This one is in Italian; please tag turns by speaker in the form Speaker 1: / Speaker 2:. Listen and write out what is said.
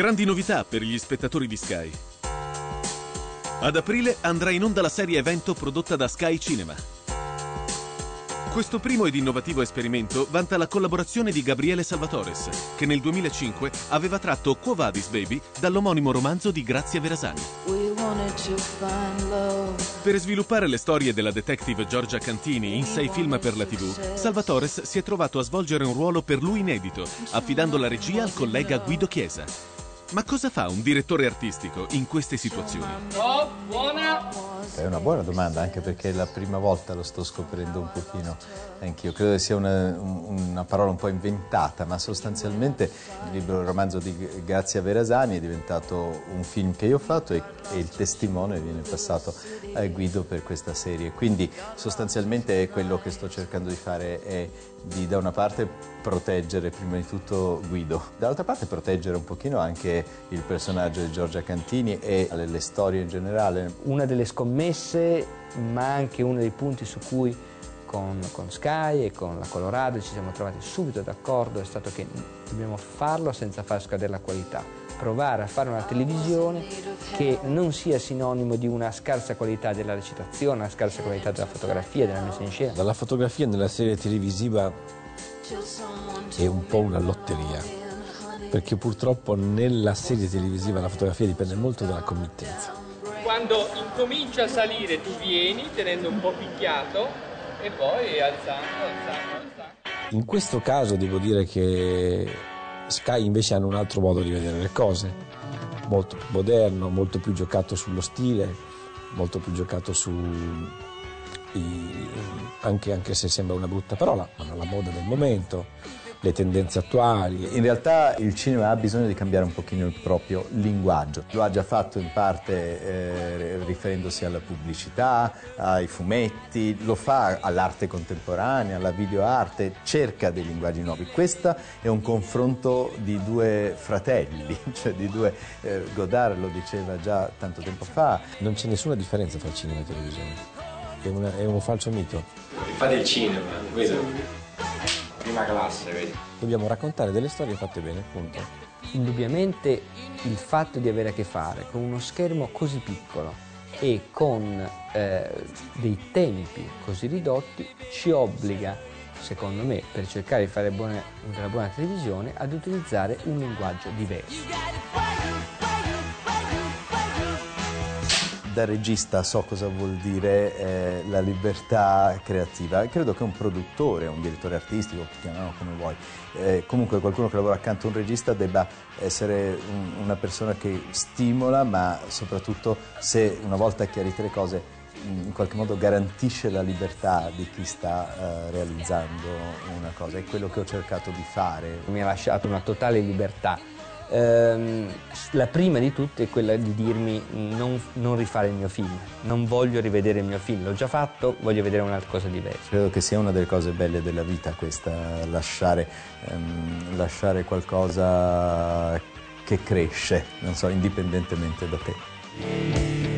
Speaker 1: Grandi novità per gli spettatori di Sky. Ad aprile andrà in onda la serie evento prodotta da Sky Cinema. Questo primo ed innovativo esperimento vanta la collaborazione di Gabriele Salvatores, che nel 2005 aveva tratto Quo Vadis Baby dall'omonimo romanzo di Grazia Verasani. Per sviluppare le storie della detective Giorgia Cantini in sei film per la TV, Salvatores si è trovato a svolgere un ruolo per lui inedito, affidando la regia al collega Guido Chiesa. Ma cosa fa un direttore artistico in queste situazioni?
Speaker 2: Oh, buona!
Speaker 3: È una buona domanda, anche perché la prima volta lo sto scoprendo un pochino anch'io. Credo che sia una, una, parola un po' inventata, ma sostanzialmente il libro il romanzo di Grazia Verasani è diventato un film che io ho fatto e, e il testimone viene passato a Guido per questa serie. Quindi sostanzialmente quello che sto cercando di fare è di da una parte proteggere prima di tutto Guido, dall'altra parte proteggere un pochino anche il personaggio di Giorgia Cantini e le, le storie in generale.
Speaker 4: Una delle scommesse, ma anche uno dei punti su cui con, con, Sky e con la Colorado ci siamo trovati subito d'accordo è stato che dobbiamo farlo senza far scadere la qualità, provare a fare una televisione che non sia sinonimo di una scarsa qualità della recitazione, una scarsa qualità della fotografia, della messa in scena.
Speaker 5: La fotografia nella serie televisiva è un po' una lotteria, perché purtroppo nella serie televisiva la fotografia dipende molto dalla committenza.
Speaker 2: Quando incomincia a salire tu vieni tenendo un po' picchiato e poi alzando, alzando, alzando.
Speaker 5: In questo caso devo dire che Sky invece hanno un altro modo di vedere le cose, molto più moderno, molto più giocato sullo stile, molto più giocato su... I, anche, anche se sembra una brutta parola, hanno la moda del momento le tendenze attuali.
Speaker 3: In realtà il cinema ha bisogno di cambiare un pochino il proprio linguaggio. Lo ha già fatto in parte eh, riferendosi alla pubblicità, ai fumetti, lo fa all'arte contemporanea, alla videoarte, cerca dei linguaggi nuovi. Questo è un confronto di due fratelli, cioè di due... Eh, Godard lo diceva già tanto tempo fa.
Speaker 5: Non c'è nessuna differenza tra cinema e televisione. È, una, è un falso mito.
Speaker 6: Fate il cinema, questo prima classe, vedi?
Speaker 5: Dobbiamo raccontare delle storie fatte bene, punto.
Speaker 4: Indubbiamente il fatto di avere a che fare con uno schermo così piccolo e con eh, dei tempi così ridotti ci obbliga, secondo me, per cercare di fare buone, una buona televisione, ad utilizzare un linguaggio diverso
Speaker 3: da regista so cosa vuol dire eh, la libertà creativa. Credo che un produttore, un direttore artistico, chiamiamolo come vuoi, eh, comunque qualcuno che lavora accanto a un regista debba essere un, una persona che stimola, ma soprattutto se una volta chiarite le cose in qualche modo garantisce la libertà di chi sta uh, realizzando una cosa. È quello che ho cercato di fare.
Speaker 4: Mi ha lasciato una totale libertà Ehm, la prima di tutte è quella di dirmi non, non, rifare il mio film, non voglio rivedere il mio film, l'ho già fatto, voglio vedere un'altra cosa diversa.
Speaker 3: Credo che sia una delle cose belle della vita questa, lasciare, ehm, lasciare qualcosa che cresce, non so, indipendentemente da te.